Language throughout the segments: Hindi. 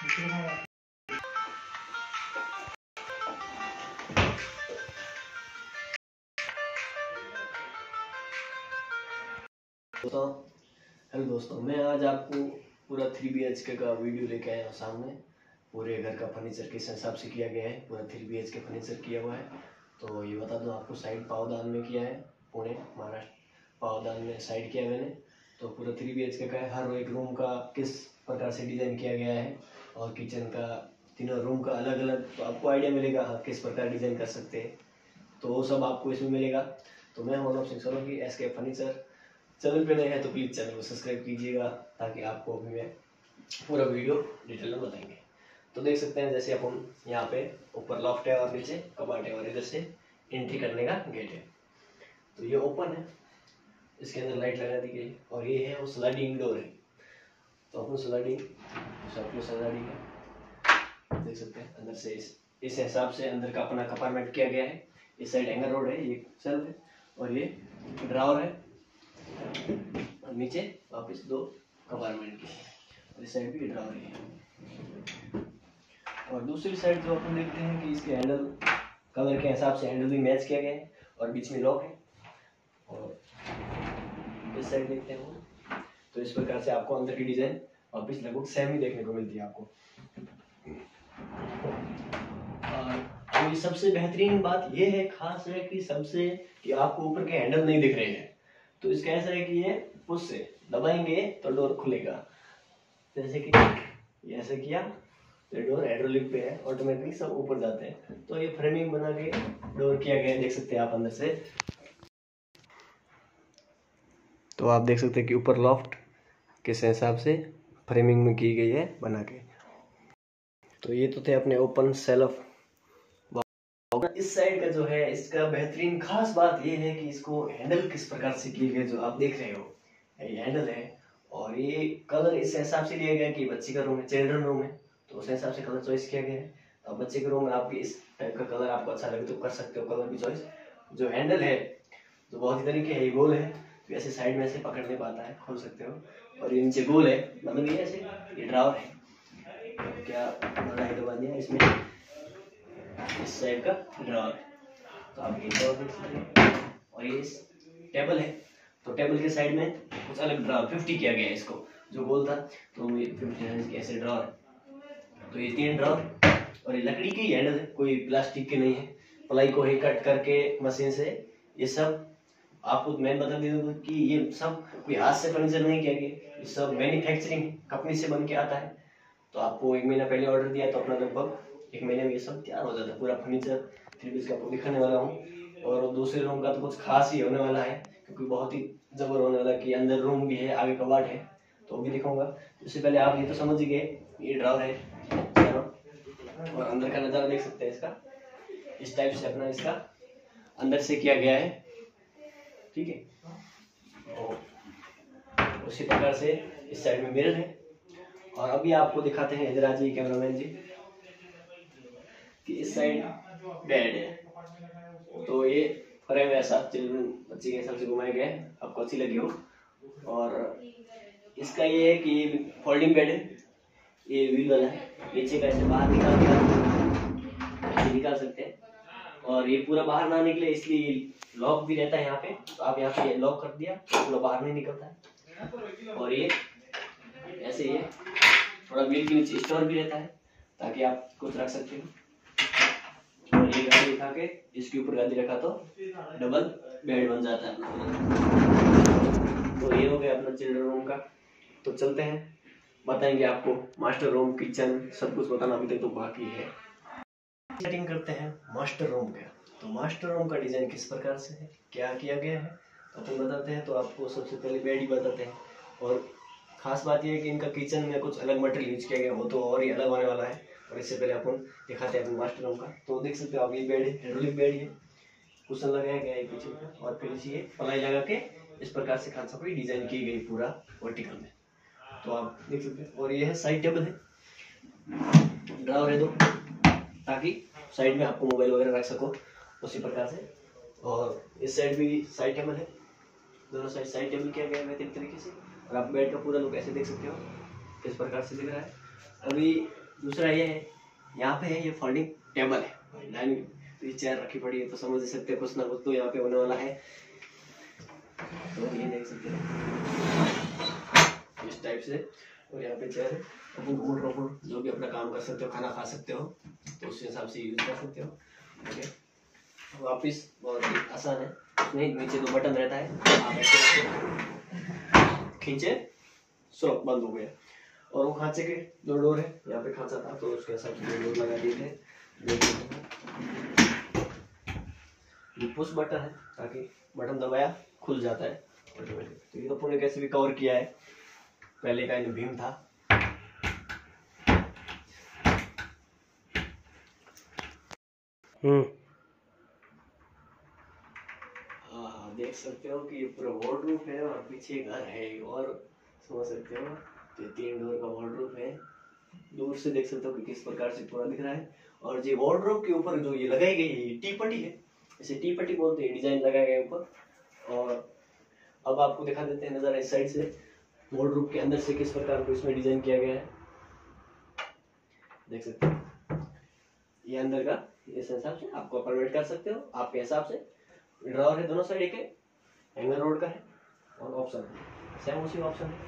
दोस्तों, हेलो दोस्तों, मैं आज आपको पूरा थ्री बी का वीडियो लेके आया हूँ सामने। पूरे घर का फर्नीचर किस हिसाब से किया गया है, पूरा three B H K furniture किया हुआ है। तो ये बता दूँ, आपको साइड पावदान में किया है, पुणे, महाराष्ट्र, पावदान में साइड किया मैंने। तो पूरा थ्री बी एच के का है, हर एक रूम का किस प्रकार से डिज़ाइन किया गया है और किचन का तीनों रूम का अलग अलग तो आपको आइडिया मिलेगा हाँ किस प्रकार डिज़ाइन कर सकते हैं। तो वो सब आपको इसमें मिलेगा। तो मैं मोनोप Singh Solanki S K furniture channel पे नए हैं तो प्लीज़ चैनल को सब्सक्राइब कीजिएगा, ताकि आपको अभी मैं पूरा वीडियो डिटेल में बताएँगे। तो देख सकते हैं, जैसे अपन यहाँ पे ऊपर लॉफ्ट है और नीचे कबाट है और इधर से एंट्री करने का गेट है। तो ये ओपन है, इसके अंदर लाइट लगा दी गई और ये है वो स्लाइडिंग डोर है। तो अपन स्लाइडिंग सबको स्लाइडिंग है। देख सकते हैं, अंदर से इस इस हिसाब से अंदर का अपना कपार्टमेंट किया गया है। इस साइड एंगर रोड है, ये सेल्फ है, और ये ड्रावर है। और नीचे वापस दो कंपार्टमेंट के। और इस साइड भी ड्रावर है और दूसरी साइड जो अपन देखते हैं कि इसके हैंडल कलर के हिसाब से हैंडल भी मैच किया गया है, और बीच में लॉक है। और इस साइड देखते हैं तो इस प्रकार से आपको अंदर की डिज़ाइन और वापिस लगभग सेम ही देखने को मिलती है आपको। और ये सबसे बेहतरीन बात ये है, खास है कि सबसे कि आपको ऊपर के हैंडल नहीं दिख रहे हैं। तो इसका ऐसा है कि ये पुश से दबाएँगे तो डोर खुलेगा। जैसे कि ऐसे किया तो डोर हाइड्रोलिक पे है ऑटोमेटिक सब ऊपर जाते हैं। तो ये फ्रेमिंग बना के डोर किया गया है, देख सकते हैं आप अंदर से। तो आप देख सकते हैं कि ऊपर लॉफ्ट किस हिसाब से फ्रेमिंग में की गई है बना के। तो ये तो थे अपने ओपन सेल्फ इस साइड का जो है, इसका बेहतरीन खास बात ये है कि इसको हैंडल किस प्रकार से किए गए जो आप देख रहे हो, ये हैंडल है। और ये कलर इस हिसाब से लिया गया कि बच्चे का रूम है चिल्ड्रन रूम है तो उस हिसाब से कलर चॉइस किया गया है। तो बच्चे के रूम में आप इस टाइप का कलर आपको अच्छा लगे तो कर सकते हो, कलर भी चॉइस जो हैंडल है, जो बहुत ही तरीके है, ये गोल है। तो ऐसे साइड में ऐसे पकड़ नहीं पाता है, खोल सकते हो। और ये नीचे गोल है मतलब ये ऐसे, ये ड्रावर है। तो क्या बड़ा दबा दिया इसमें। इस साइड का ड्रॉर तो आप ये ड्रॉर देख सकते हैं। और ये टेबल है। तो टेबल के साइड में कुछ अलग ड्रॉर फिफ्टी किया गया है इसको, जो गोल था। तो ये फिफ्टी ऐसे ड्रॉर तो ये तीन ड्रॉर और ये लकड़ी की हैंडल है, कोई प्लास्टिक के नहीं है। प्लाई को ही कट करके मशीन से ये सब आपको मैं बता दूँ कि ये सब कोई हाथ से फर्नीचर नहीं किया गया। ये सब मैन्युफैक्चरिंग कंपनी से बन के आता है। तो आपको एक महीना पहले ऑर्डर दिया तो अपना लगभग एक महीने में ये सब तैयार हो जाता है। पूरा फर्नीचर थ्री पीस का आपको दिखाने वाला हूँ। और दूसरे रूम का तो कुछ खास ही होने वाला है, क्योंकि बहुत ही जबर होने वाला कि अंदर रूम भी है, आगे कबाट है तो भी दिखाऊँगा। इससे पहले आप ये तो समझ गए, ये ड्रावर है। और अंदर का नज़ारा देख सकते हैं इसका। इस टाइप से अपना इसका अंदर से किया गया है। ठीक है? और उसी प्रकार से इस साइड में मिरर है। और अभी आपको दिखाते हैं इधर जाइए कैमरामैन जी, कि इस साइड बेड है। तो ये फ्रेम ऐसा चिल्ड्रन बच्चे के हिसाब से घुमाए गए आपको अच्छी लगी हो। और इसका ये है कि फोल्डिंग बेड है। ये व्हील वाला है। नीचे का ऐसे बाहर निकाल निकाल सकते हैं। और ये पूरा बाहर ना निकले, इसलिए लॉक भी रहता है यहाँ पे। तो आप यहाँ पे लॉक कर दिया, पूरा बाहर नहीं निकलता है। और ये, ऐसे ये थोड़ा व्हील के नीचे स्टोर भी रहता है, ताकि आप कुछ रख सकते हो। और ये गादी दिखा के इसके ऊपर गादी रखा तो डबल बेड बन जाता है। तो ये हो गया अपना चिल्ड्रन रूम का। तो चलते हैं। बताएँगे आपको मास्टर रूम किचन सब कुछ बताना अभी तक तो बाकी है। सेटिंग करते हैं? मास्टर रूम का। तो मास्टर रूम का डिज़ाइन किस प्रकार से है? क्या किया गया है? तो अपन बताते हैं तो आपको सबसे पहले बेड ही बताते हैं। और खास बात यह है कि इनका किचन में कुछ अलग मटेरियल यूज़ किया गया, वो तो और ही अलग होने वाला है। और इससे पहले अपन दिखाते हैं अपने मास्टर रूम का। तो देख सकते हो आप, ये बेड है हाइड्रोलिक बेड है। कुशन लगाया गया है पीछे और फिर इसी पलाई लगा के इस प्रकार से खान की डिज़ाइन की गई पूरा वर्टिकल में। तो आप देख सकते हैं। और ये है साइड टेबल है। ड्रावर है दो। ताकि साइड में आपको मोबाइल वगैरह रख सको उसी प्रकार से। और इस साइड भी साइड टेबल है। दोनों साइड साइड टेबल किया गया है बेहतरीन तरीके से। और आप बेड का पूरा लुक ऐसे देख सकते हो। किस प्रकार से दिख रहा है। अभी दूसरा ये है। यहाँ पे है ये फोल्डिंग टेबल है। डाइनिंग तो ये चेयर रखी पड़ी है तो समझ सकते हैं कुछ ना कुछ तो यहाँ पे होने वाला है। तो ये देख सकते हैं। इस टाइप से। और यहाँ पे चेयर अपन रोड रोड जो भी अपना काम कर सकते हो, खाना खा सकते हो तो उस हिसाब से यूज़ कर सकते हो ओके वापिस, बहुत ही आसान है। नहीं, नीचे दो बटन रहता है। आप ऐसे खींचे। सो बंद हो गया। और वो खांचे के दो डोर है, यहाँ पे खांचा था तो उसके हिसाब से डोर लगा दिए थे। पुश बटन है। ताकि बटन दबाया, खुल जाता है। तो ये तो पूरे कैसे भी कवर किया है। पहले का भीम था। हम्म। हाँ, देख सकते हो कि ये पूरा वार्डरूफ है और पीछे घर है और समझ सकते हो तो तीन डोर का वार्डरूफ है। दूर से देख सकते हो कि किस प्रकार से पूरा दिख रहा है। और ये वार्डरूफ के ऊपर जो ये लगाई गई है टी पट्टी है। इसे टी पट्टी बोलते हैं डिज़ाइन लगाया गया ऊपर। और अब आपको दिखा देते हैं नज़र इस साइड से। वार्डरूफ के अंदर से किस प्रकार को इसमें डिज़ाइन किया गया है? देख सकते हो। ये अंदर का, इस हिसाब से आपको अपॉइंटमेंट कर सकते हो, आपके हिसाब से। ड्रॉर है दोनों साइड एक है हैंगर रोड का है और ऑप्शन है। सेम उसी ऑप्शन है।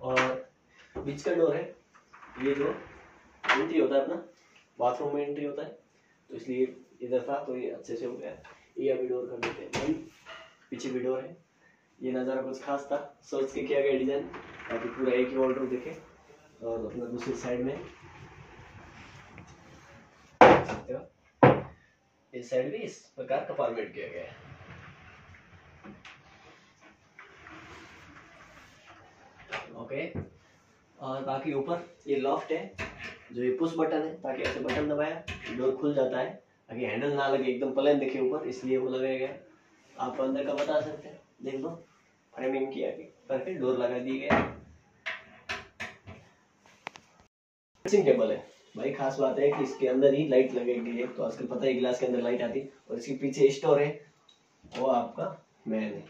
और बीच का डोर है, ये जो एंट्री होता है अपना बाथरूम में एंट्री होता है तो इसलिए इधर था तो ये अच्छे से हो गया। ये अभी डोर कर देते हैं पीछे भी डोर है। ये नज़ारा कुछ खास था। सोच के किया गया डिज़ाइन। ताकि पूरा एक ही वॉल्ड्रोब दिखे और अपना दूसरी साइड में। इस साइड भी इस प्रकार का फॉर्मेट किया गया है। ओके और बाकी ऊपर ये लॉफ्ट है, जो ये पुश बटन है, ताकि ऐसे बटन दबाया डोर खुल जाता है, ताकि हैंडल ना लगे, एकदम प्लेन दिखे ऊपर, इसलिए वो लगाया गया आप अंदर का बता सकते हैं। देख लो फ्रेमिंग किया करके डोर लगा दिए गए। ड्रेसिंग टेबल है। भाई, खास बात है कि इसके अंदर ही लाइट लगेगी तो आजकल पता है गिलास के अंदर लाइट आती, और इसके पीछे स्टोर है, वो आपका मैन है।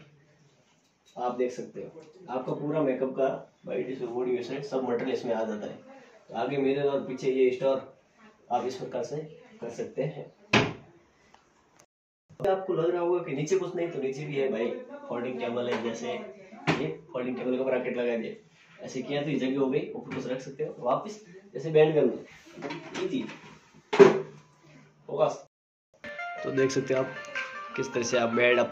आप देख सकते हो। आपका पूरा मेकअप का वाइट वेस्ट सब मटेरियल इसमें आ जाता है। तो आगे मेरे और पीछे ये स्टोर आप इस प्रकार से कर सकते हैं। आपको लग रहा होगा कि नीचे कुछ नहीं तो नीचे भी है भाई। फोल्डिंग टेबल है, जैसे ये फोल्डिंग टेबल का ब्रैकेट लगा दिए ऐसे किया तो ये जगह हो गई, ऊपर कुछ रख सकते हो। वापस, जैसे बैंड कर लो इजी होगा तो देख सकते हो आप किस तरह से आप बेड आप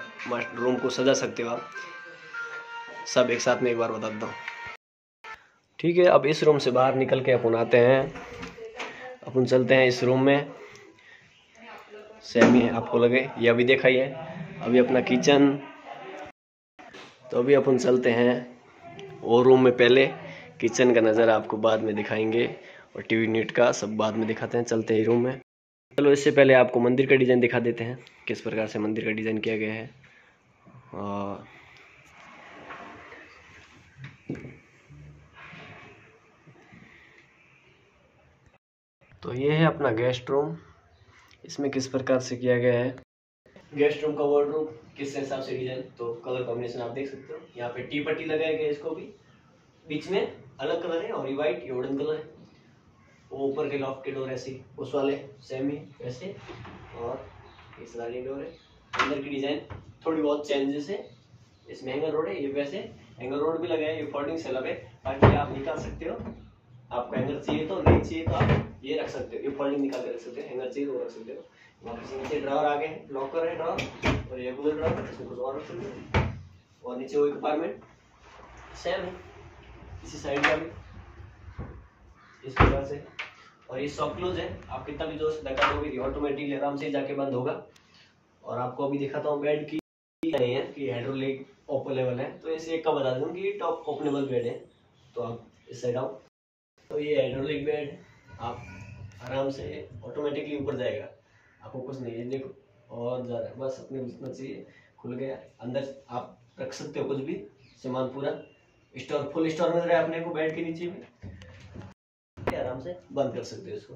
रूम को सजा सकते हो आप। सब एक साथ में एक बार बता देता हूँ। ठीक है, अब इस रूम से बाहर निकल के अपन आते हैं। अपन चलते हैं इस रूम में। सेम ही है आपको लगे। ये अभी देखा ही है। अभी अपना किचन। तो अभी अपन चलते हैं वो रूम में पहले। किचन का नज़र आपको बाद में दिखाएँगे और टीवी नीट का सब बाद में दिखाते हैं। चलते हैं रूम में। चलो, इससे पहले आपको मंदिर का डिज़ाइन दिखा देते हैं। किस प्रकार से मंदिर का डिज़ाइन किया गया है। और तो ये है अपना गेस्ट रूम इसमें किस प्रकार से किया गया है? गेस्ट रूम का वार्डरूम किस हिसाब से डिज़ाइन तो कलर कॉम्बिनेशन आप देख सकते हो। यहाँ पे टी पट्टी लगाया गया इसको भी। बीच में अलग कलर है और ये व्हाइट ये वुडन कलर है। वो ऊपर के लॉफ्ट के डोर ऐसे उस वाले सेम ही, वैसे। और ये स्लाइडिंग डोर है। अंदर की डिज़ाइन थोड़ी बहुत चेंजेस है। इसमें हैंगर रोड है, ये वैसे। हैंगर रोड भी लगा है, ये फोल्डिंग से है। ताकि आप निकाल सकते हो। आपको हैंगर चाहिए तो नहीं चाहिए तो आप ये रख सकते हो। ये फोल्डिंग निकाल के रख सकते हो। हैंगर चाहिए तो रख सकते हो। वापस नीचे ड्रॉर आगे है। लॉकर है ड्रॉर और ये गूगल ड्रॉर इसमें कुछ और रख सकते हो। और नीचे वो कंपार्टमेंट सेम है। इसी साइड का भी इस प्रकार से। और ये सॉफ्ट क्लोज है। आप कितना भी ज़ोर धक्का दोगे ऑटोमेटिकली आराम से जाके बंद होगा। और आपको अभी दिखाता हूँ बेड की। नहीं है कि हाइड्रोलिक ओपन लेवल है। तो इसे एक का बता दूँ कि टॉप ओपनेबल बेड है। तो आप इस साइड आओ। तो ये हाइड्रोलिक बेड आप आराम से ऑटोमेटिकली ऊपर जाएगा। आपको कुछ नहीं है, देखो, और जा रहा है। बस अपने जितना चाहिए खुल गया। अंदर आप रख सकते हो कुछ भी, सामान पूरा। स्टोर फुल स्टोर मिल रहा है अपने को बेड के नीचे में। आराम से बंद कर सकते हो इसको।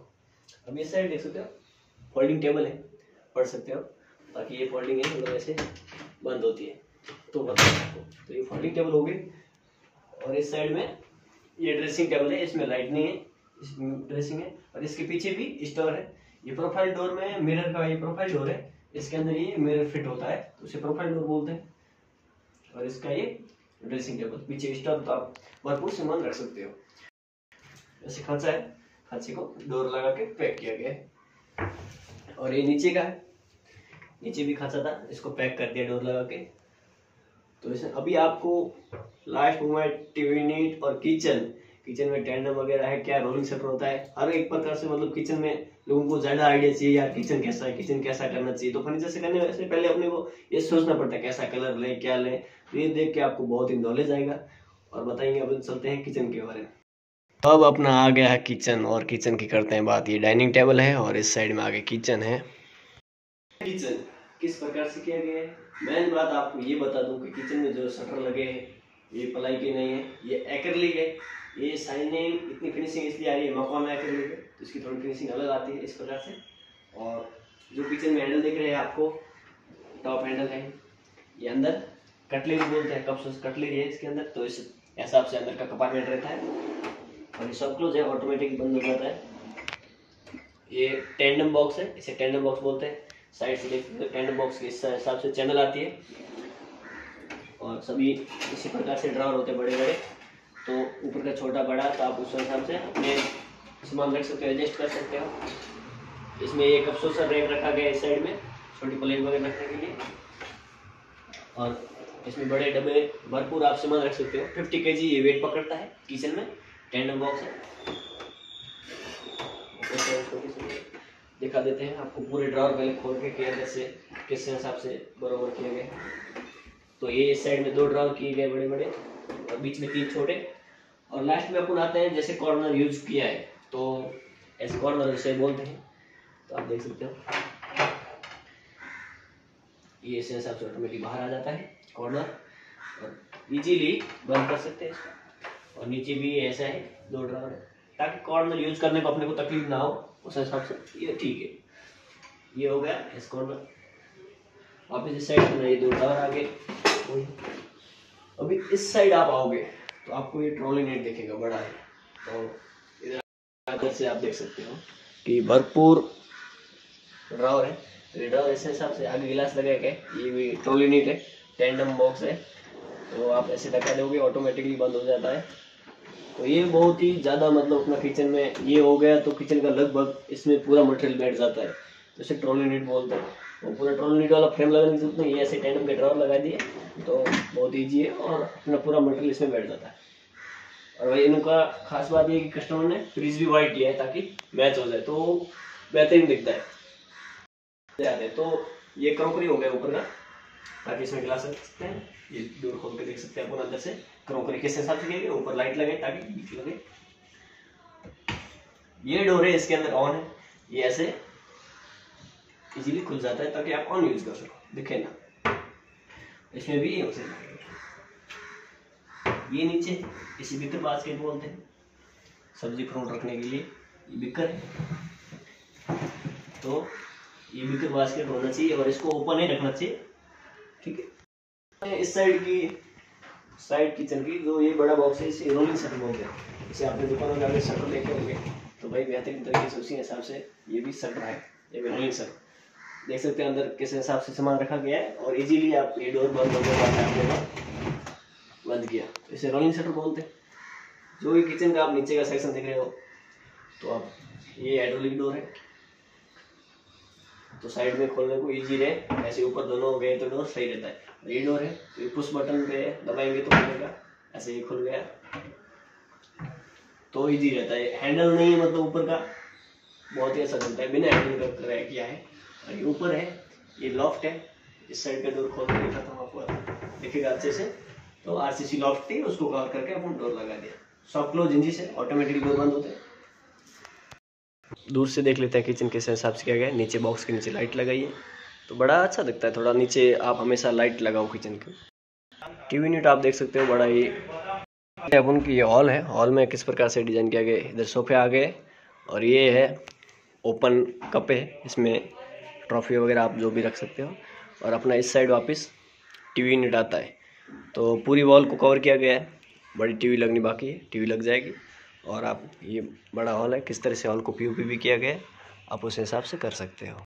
अब ये साइड देख सकते हो फोल्डिंग टेबल है, पढ़ सकते हो। ताकि ये फोल्डिंग है मतलब ऐसे बंद होती है। तो बता आपको तो ये फोल्डिंग टेबल हो गई। और इस साइड में ये ड्रेसिंग टेबल है, इसमें लाइट नहीं है ड्रेसिंग है और इसके पीछे भी स्टोर है। ये प्रोफ़ाइल डोर में मिरर का ये प्रोफ़ाइल डोर है। इसके अंदर ये मिरर फिट होता है तो उसे प्रोफ़ाइल डोर बोलते हैं। और इसका ये ड्रेसिंग टेबल पीछे स्टोर तो आप भरपूर सामान रख सकते हो। ऐसे खांचा है, खांचे को डोर लगा के पैक किया गया है। और ये नीचे का है। नीचे भी खांचा था, इसको पैक कर दिया डोर लगा के। तो इसे अभी आपको लास्ट मोमेंट टीवी नीट और किचन किचन में टेंडम वगैरह है, क्या रोलिंग शटर होता है, हर एक प्रकार से मतलब किचन में लोगों को ज़्यादा आइडिया चाहिए, यार किचन कैसा है किचन कैसा करना चाहिए। तो फर्नीचर से करने से पहले अपने को ये सोचना पड़ता है, कैसा कलर लें, क्या ले तो ये देख के आपको बहुत ही नॉलेज आएगा। और बताएँगे अब चलते हैं किचन के बारे में। तो अब अपना आ गया है किचन और किचन की करते हैं बात। ये डाइनिंग टेबल है और इस साइड में आगे किचन है। किचन किस प्रकार से किया गया है? मेन बात आपको ये बता दूँ कि किचन में जो शटर लगे हैं, ये पलाई के नहीं है, ये एक्रेलिक है। ये साइनिंग इतनी फिनिशिंग इसलिए आ रही है मकान में एक्रेलिक है तो इसकी थोड़ी फिनिशिंग अलग आती है इस प्रकार से। और जो किचन में हैंडल दिख रहे हैं आपको टॉप हैंडल है। ये अंदर कटलेरी बोलते हैं कप कटलेरी है इसके अंदर तो इस हिसाब से अंदर का कंपार्टमेंट रहता है। और ये सब क्लोज है ऑटोमेटिक बंद हो जाता है। ये टेंडम बॉक्स है, इसे टेंडम बॉक्स बोलते हैं। साइड से देखते टेंडम बॉक्स के हिसाब से चैनल आती है। और सभी इसी प्रकार से ड्रॉर होते बड़े बड़े तो ऊपर का छोटा, बड़ा तो आप उस हिसाब से अपने सामान रख सकते हो एडजस्ट कर सकते हो। इसमें एक अफसोसर रैक रखा गया इस साइड में, छोटी प्लेट वगैरह रखने के लिए। और इसमें बड़े डब्बे भरपूर आप सामान रख सकते हो। फिफ्टी के जी ये वेट पकड़ता है किचन में टेंडम बॉक्स है। दिखा देते हैं। आपको पूरे ड्रॉर पहले खोल के किया कैसे किस हिसाब से बरोबर किए गए। तो ये इस साइड में दो ड्रॉर किए गए बड़े बड़े और बीच में तीन छोटे। और लास्ट में अपन आते हैं, जैसे कॉर्नर यूज़ किया है तो ऐसे कॉर्नर जैसे बोलते हैं तो आप देख सकते हो। ये इस हिसाब से ऑटोमेटिक बाहर आ जाता है कॉर्नर और इजीली बंद कर सकते हैं और नीचे भी ऐसा है, दो ड्रॉर है। ताकि कॉर्नर यूज़ करने को अपने को तकलीफ़ ना हो, उस हिसाब से। ये ठीक है। ये हो गया इस कॉर्नर वापिस इस साइड में ये दो टावर आ गए। अभी इस साइड आप आओगे तो आपको ये ट्रॉली नेट दिखेगा, बड़ा है। तो इधर से आप देख सकते हो कि भरपूर ड्रावर है। तो ये ड्रावर ऐसे हिसाब से आगे गिलास लगाया गया ये भी ट्रॉली नेट है। टेंडम बॉक्स है। तो आप ऐसे लगा दोगे ऑटोमेटिकली बंद हो जाता है। तो ये बहुत ही ज़्यादा मतलब अपना किचन में ये हो गया तो किचन का लगभग इसमें पूरा मटेरियल बैठ जाता है। तो इसे ट्रॉली नीट बोलते हैं वो पूरा ट्रॉली नीट वाला फ्रेम लगाने की ज़रूरत नहीं ये ऐसे टेंडम के ड्रॉर लगा दिए तो बहुत ईजी है और अपना पूरा मटेरियल इसमें बैठ जाता है। और भाई इनका खास बात ये कि कस्टमर ने फ्रिज भी वाइट लिया है ताकि मैच हो जाए तो बेहतरीन दिखता है। तो ये क्रॉकरी हो गया ऊपर का, ताकि इसमें गिला सकते हैं, ये दूर खोल के देख सकते हैं अपन अंदर से। क्रॉकरी किस हिसाब से किया ऊपर लाइट लगे ताकि बीच लगे। ये डोर है इसके अंदर ऑन है, ये ऐसे इजीली खुल जाता है ताकि आप ऑन यूज़ कर सको। दिखे ना? इसमें भी ये ये नीचे, इसी बिकर बास्केट बोलते हैं सब्ज़ी फ्रूट रखने के लिए ये बिकर है। तो ये बिकर बास्केट होना चाहिए और इसको ओपन ही रखना चाहिए, ठीक है? इस साइड की साइड किचन की जो ये बड़ा बॉक्स है इसे रोलिंग शटर बोलते हैं। इसे आपने दुकानों में आगे शटर देखे होंगे। तो भाई बेहतरीन तरीके से उसी हिसाब से ये भी शटर है, ये भी रोलिंग शटर देख सकते हैं अंदर किस हिसाब से सामान रखा गया है, और इजीली आप ये डोर बंद हो गया आपने बंद किया। तो इसे रोलिंग शटर बोलते हैं। जो भी किचन का आप नीचे का सेक्शन देख रहे हो तो आप, ये हाइड्रोलिक डोर है। तो साइड में खोलने को इजी रहे, ऐसे ऊपर दोनों गए तो डोर सही रहता है। ये डोर है तो ये पुश बटन पे दबाएँगे तो खुलेगा, ऐसे ये खुल गया। तो इजी रहता है। हैंडल नहीं है मतलब ऊपर का, बहुत ही अच्छा चलता है। बिना हैंडल का किया है। और ये ऊपर है, ये लॉफ्ट है, इस साइड का डोर खोल कर दिखाता हूँ आपको देखिएगा अच्छे से। तो आरसीसी लॉफ्ट थी, उसको कवर करके अपन डोर लगा दिया। सॉफ्ट क्लोज इंजी से ऑटोमेटिकली डोर बंद होते हैं। दूर से देख लेते हैं किचन किस हिसाब से किया गया नीचे बॉक्स के नीचे लाइट लगाई है तो बड़ा अच्छा दिखता है। थोड़ा नीचे आप हमेशा लाइट लगाओ किचन के। टीवी यूनिट आप देख सकते हो, बड़ा ही अपन उनकी ये हॉल है। हॉल में किस प्रकार से डिज़ाइन किया गया इधर सोफे आ गए। और ये है ओपन कप है। इसमें ट्रॉफी वगैरह आप जो भी रख सकते हो। और अपना इस साइड वापस टीवी यूनिट आता है। तो पूरी वॉल को कवर किया गया है। बड़ी टीवी लगनी बाकी है। टीवी लग जाएगी। और आप ये बड़ा हॉल है, किस तरह से हॉल को पीओपी भी किया गया आप उस हिसाब से कर सकते हो।